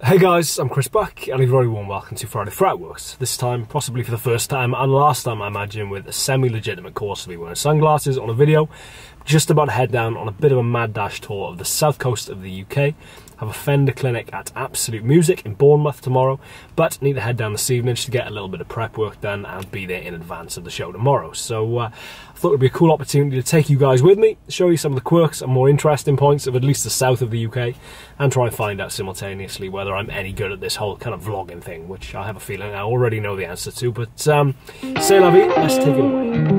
Hey guys, I'm Chris Buck, and a very warm welcome to Friday Fretworks. This time, possibly for the first time, and last time I imagine, with a semi-legitimate course of me wearing sunglasses on a video. Just about to head down on a bit of a mad dash tour of the south coast of the UK have a Fender clinic at Absolute Music in Bournemouth tomorrow, but need to head down this evening to get a little bit of prep work done and be there in advance of the show tomorrow. So uh, thought it would be a cool opportunity to take you guys with me, show you some of the quirks and more interesting points of at least the south of the UK, and try and find out simultaneously whether I'm any good at this whole kind of vlogging thing, which I have a feeling I already know the answer to. But um, say la vie, let's take it away.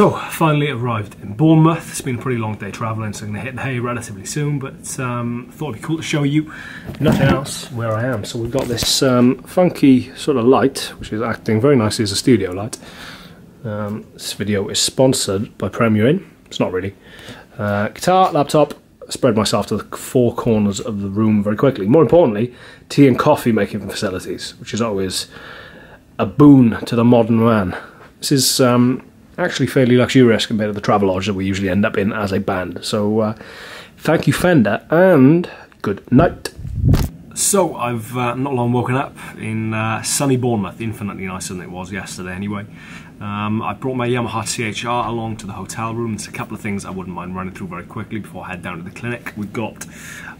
So, finally arrived in Bournemouth. It's been a pretty long day travelling, so I'm going to hit the hay relatively soon. But um, thought it'd be cool to show you nothing else where I am. So we've got this um, funky sort of light, which is acting very nicely as a studio light. Um, this video is sponsored by Premier Inn. It's not really. Uh, guitar, laptop. Spread myself to the four corners of the room very quickly. More importantly, tea and coffee making facilities, which is always a boon to the modern man. This is um, actually fairly luxurious compared to the Travelodge that we usually end up in as a band. So, uh, thank you, Fender, and good night. So, I've uh, not long woken up in uh, sunny Bournemouth, infinitely nicer than it was yesterday anyway. Um, I brought my Yamaha THR along to the hotel room. There's a couple of things I wouldn't mind running through very quickly before I head down to the clinic. We've got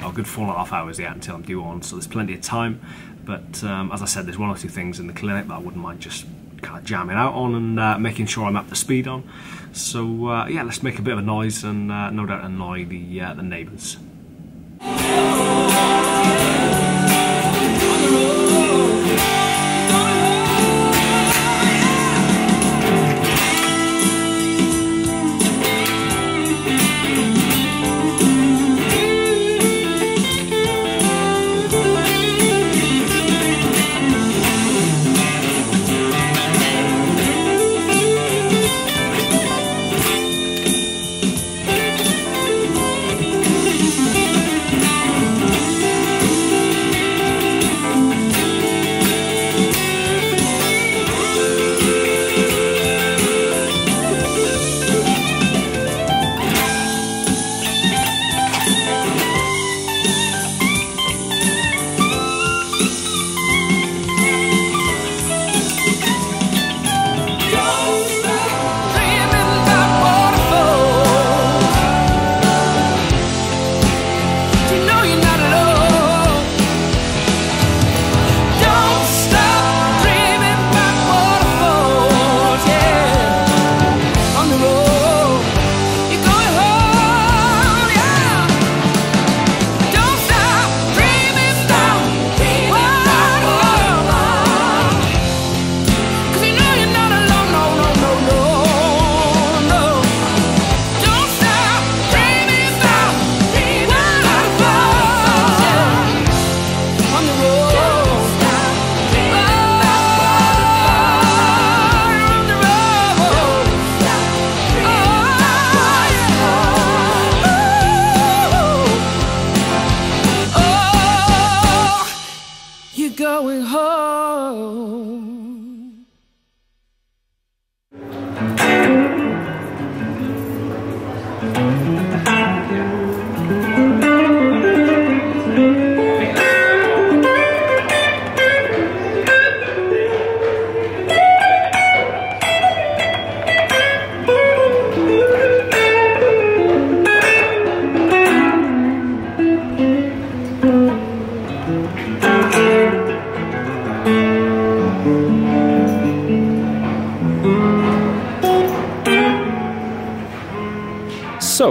a good four and a half hours yet until I'm due on, so there's plenty of time. But um, as I said, there's one or two things in the clinic that I wouldn't mind just kind of jamming out on and uh, making sure I'm up to speed on. So uh, yeah, let's make a bit of a noise and uh, no doubt annoy the uh, the neighbours.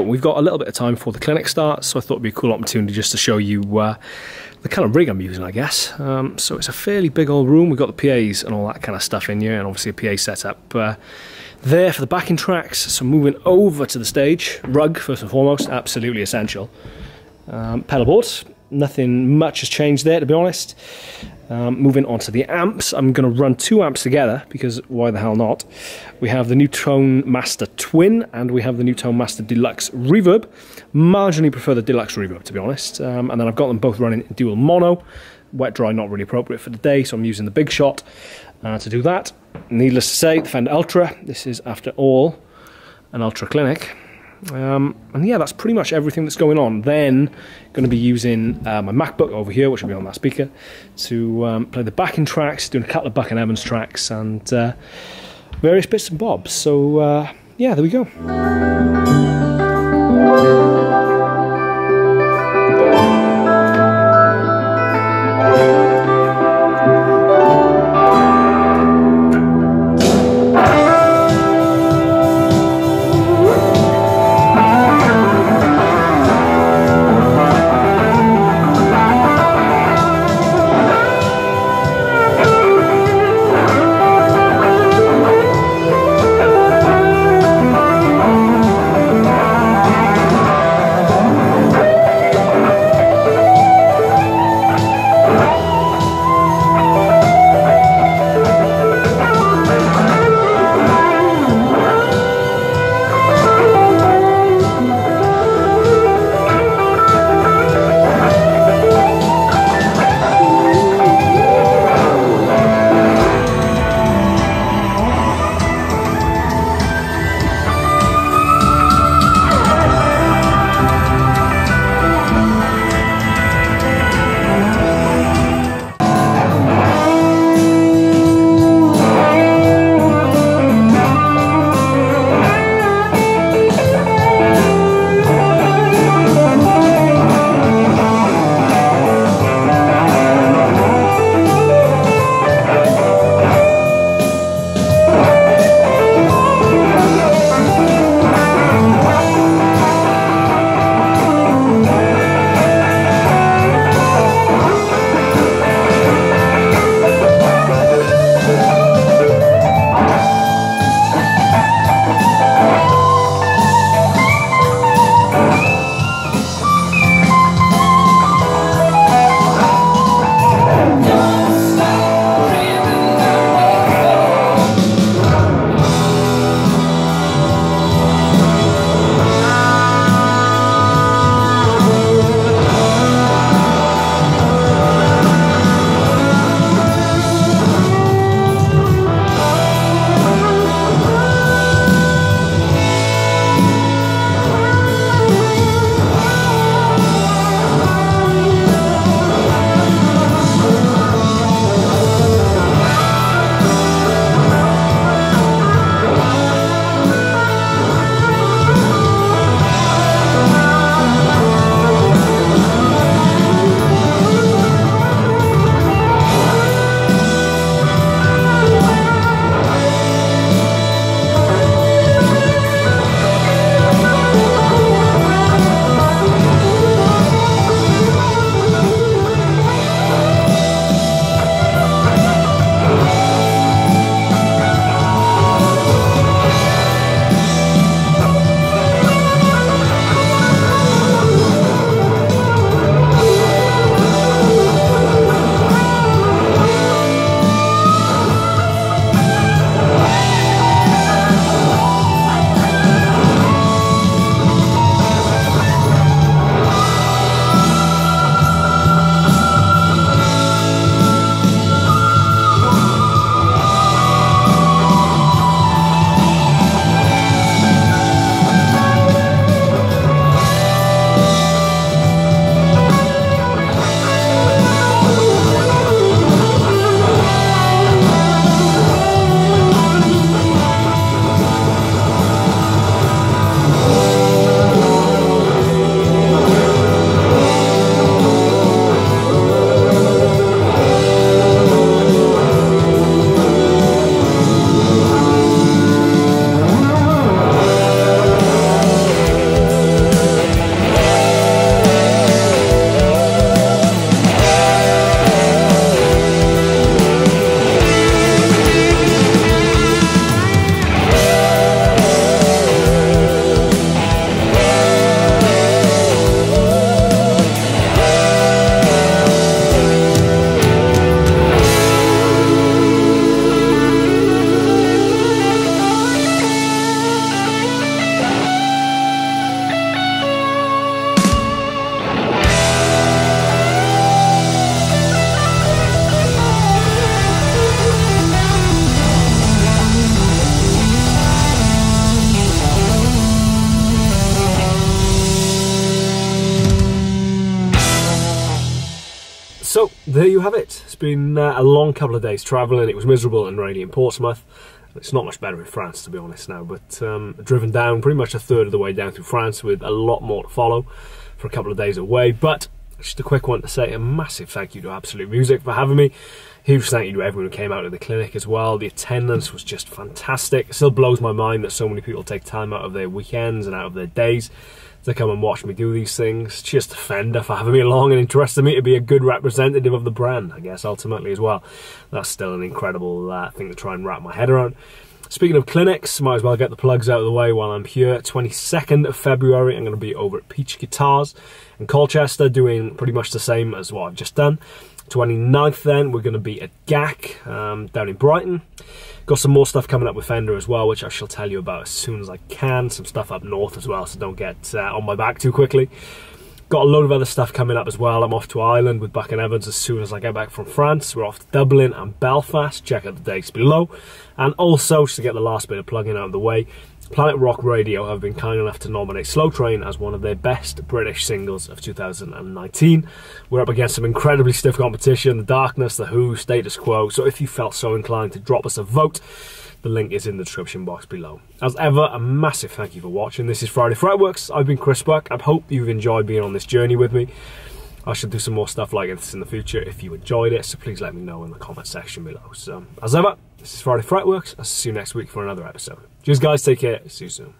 We've got a little bit of time before the clinic starts, so I thought it'd be a cool opportunity just to show you uh, the kind of rig I'm using, I guess. Um, so it's a fairly big old room. We've got the PAs and all that kind of stuff in here, and obviously a PA setup uh, there for the backing tracks. So moving over to the stage, rug first and foremost, absolutely essential. Um, pedal boards, nothing much has changed there to be honest. Um, moving on to the amps, I'm going to run two amps together because why the hell not? We have the new Tone Master Twin and we have the new Tone Master Deluxe Reverb. Marginally prefer the Deluxe Reverb to be honest. Um, and then I've got them both running in dual mono. Wet dry not really appropriate for the day, so I'm using the Big Shot uh, to do that. Needless to say, the Fender Ultra. This is after all an Ultra Clinic. Um, and yeah, that's pretty much everything that's going on. Then, going to be using uh, my MacBook over here, which will be on that speaker, to um, play the backing tracks, doing a couple of Buck and Evans tracks, and uh, various bits and bobs. So uh, yeah, there we go. There you have it. It's been uh, a long couple of days travelling. It was miserable and rainy in Portsmouth. It's not much better in France, to be honest, now. But um, driven down pretty much a third of the way down through France with a lot more to follow for a couple of days away. But just a quick one to say a massive thank you to Absolute Music for having me. Huge thank you to everyone who came out to the clinic as well. The attendance was just fantastic. It still blows my mind that so many people take time out of their weekends and out of their days to come and watch me do these things. Cheers to Fender for having me along and entrusting me to be a good representative of the brand, I guess, ultimately as well. That's still an incredible uh, thing to try and wrap my head around. Speaking of clinics, might as well get the plugs out of the way while I'm here. 22nd of February, I'm going to be over at Peach Guitars in Colchester doing pretty much the same as what I've just done. 29th then, we're going to be at GAK um, down in Brighton. Got some more stuff coming up with Fender as well, which I shall tell you about as soon as I can. Some stuff up north as well, so don't get uh, on my back too quickly. Got a load of other stuff coming up as well. I'm off to Ireland with Buck and Evans as soon as I get back from France. We're off to Dublin and Belfast. Check out the dates below. And also, just to get the last bit of plugging out of the way, Planet Rock Radio have been kind enough to nominate Slow Train as one of their best British singles of 2019. We're up against some incredibly stiff competition The Darkness, The Who, Status Quo. So if you felt so inclined to drop us a vote, the link is in the description box below. As ever, a massive thank you for watching. This is Friday Fretworks. I've been Chris Buck. I hope you've enjoyed being on this journey with me. I should do some more stuff like this in the future if you enjoyed it, so please let me know in the comment section below. So, as ever, this is Friday Fretworks. I'll see you next week for another episode. Cheers, guys. Take care. See you soon.